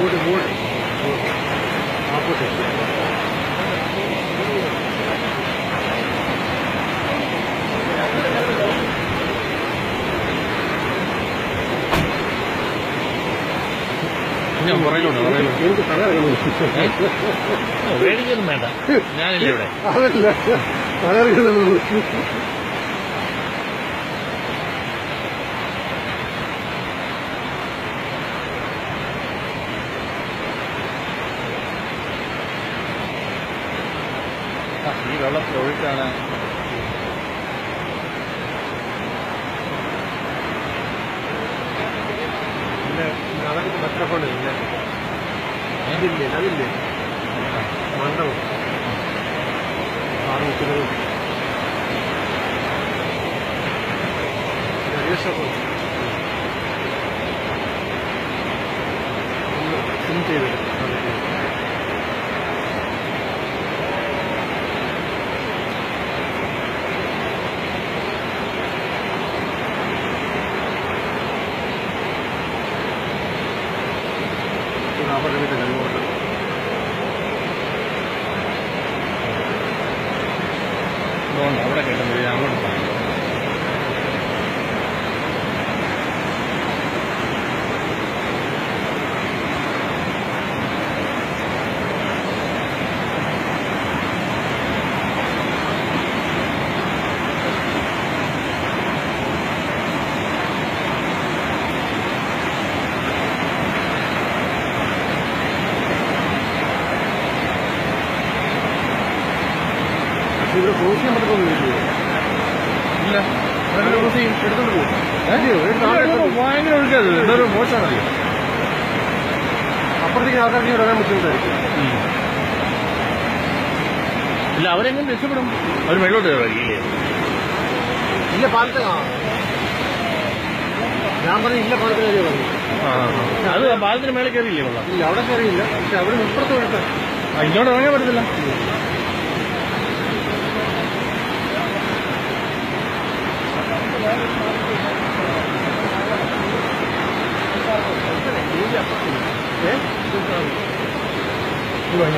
മൂട് മൂട് ഓപ്പോസിറ്റ് ഞാൻ പുറകിലോട്ട് എനിക്ക് വേണ്ട. ഞാനില്ല ഇവിടെ. അതല്ല തല ഈ വെള്ളത്തിൽ ഒഴുക്കാണ് അതൊക്കെ മൈക്രോഫോൺ ഇല്ല? അതില്ലേ അതില്ലേ? മണ്ഡപം ആറ് അവിടെ കേട്ടത് അങ്ങോട്ട് ഇവിടെ ക്ലോസ് ചെയ്യാൻ പറ്റത്തൊന്നുമില്ലേ ഇല്ല. ക്രോസ് ചെയ്യും. എടുത്തോണ്ട് പോകും. ഭയങ്കര ഒഴുക്കത് എന്തൊരു മോശമാണല്ലോ. അപ്പുറത്തേക്ക് ആൾക്കാർക്ക് വരാൻ ബുദ്ധിമുട്ടായിരിക്കും. ഇല്ല അവരെങ്ങനെ രക്ഷപ്പെടും. അവർ വെള്ളോട്ട് കയറിയില്ലേ ഇല്ല? പാലത്തെ. ഞാൻ പറഞ്ഞു ഇല്ല പാലത്തിന് കാര്യം പറഞ്ഞു അത് പാലത്തിന് മേലെ കയറിയില്ലേ ഇല്ല അവിടെ കയറിയില്ല. പക്ഷെ അവിടെ ഇപ്പുറത്ത് ആ, ഇങ്ങോട്ട് ഇറങ്ങാൻ പറ്റത്തില്ല. Thế? Đúng Đúng rồi.